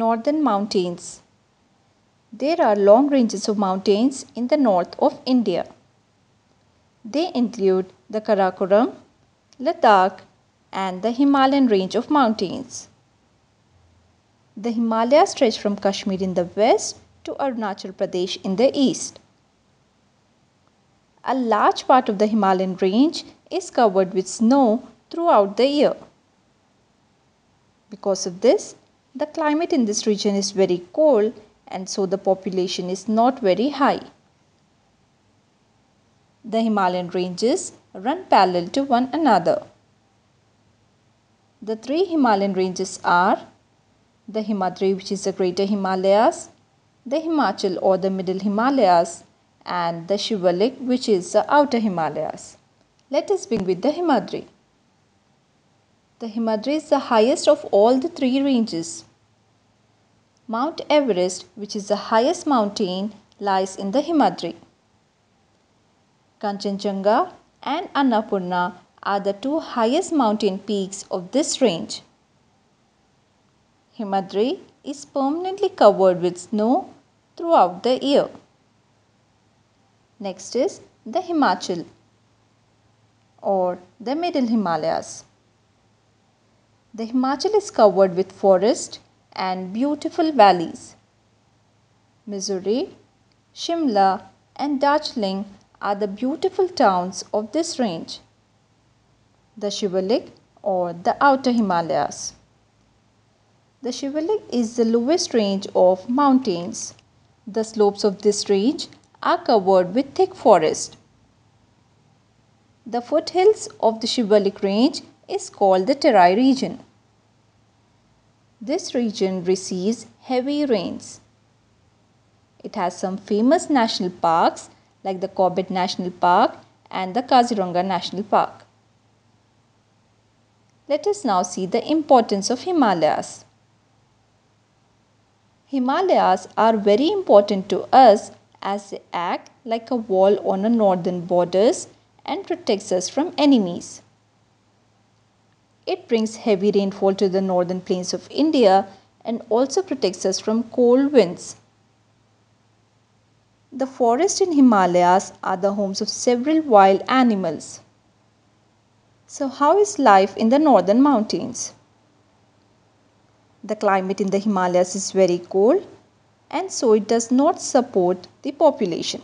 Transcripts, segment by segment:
Northern Mountains There are long ranges of mountains in the north of India. They include the Karakoram, Ladakh, and the Himalayan range of mountains. The Himalayas stretch from Kashmir in the west to Arunachal Pradesh in the east. A large part of the Himalayan range is covered with snow throughout the year. Because of this, the climate in this region is very cold and so the population is not very high. The Himalayan ranges run parallel to one another. The three Himalayan ranges are the Himadri which is the greater Himalayas, the Himachal or the middle Himalayas and the Shivalik which is the outer Himalayas. Let us begin with the Himadri. The Himadri is the highest of all the three ranges. Mount Everest, which is the highest mountain, lies in the Himadri. Kanchenjunga and Annapurna are the two highest mountain peaks of this range. Himadri is permanently covered with snow throughout the year. Next is the Himachal or the Middle Himalayas. The Himachal is covered with forest and beautiful valleys. Mussoorie, Shimla and Darjeeling are the beautiful towns of this range. The Shivalik or the Outer Himalayas. The Shivalik is the lowest range of mountains. The slopes of this range are covered with thick forest. The foothills of the Shivalik range is called the Terai region. This region receives heavy rains. It has some famous national parks like the Corbett National Park and the Kaziranga National Park. Let us now see the importance of Himalayas. Himalayas are very important to us as they act like a wall on our northern borders and protects us from enemies. It brings heavy rainfall to the northern plains of India and also protects us from cold winds. The forests in Himalayas are the homes of several wild animals. So how is life in the northern mountains? The climate in the Himalayas is very cold and so it does not support the population.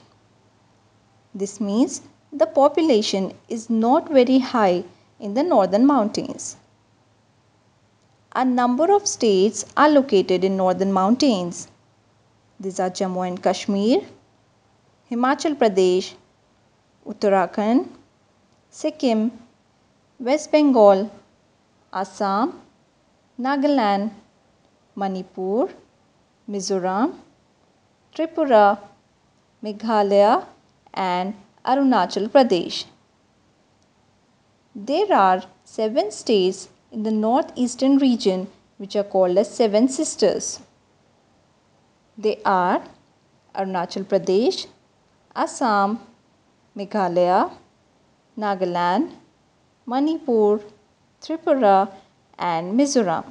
This means the population is not very high in the northern mountains. A number of states are located in northern mountains. These are Jammu and Kashmir, Himachal Pradesh, Uttarakhand, Sikkim, West Bengal, Assam, Nagaland, Manipur, Mizoram, Tripura, Meghalaya and Arunachal Pradesh. There are seven states in the northeastern region which are called as Seven Sisters. They are Arunachal Pradesh, Assam, Meghalaya, Nagaland, Manipur, Tripura and Mizoram.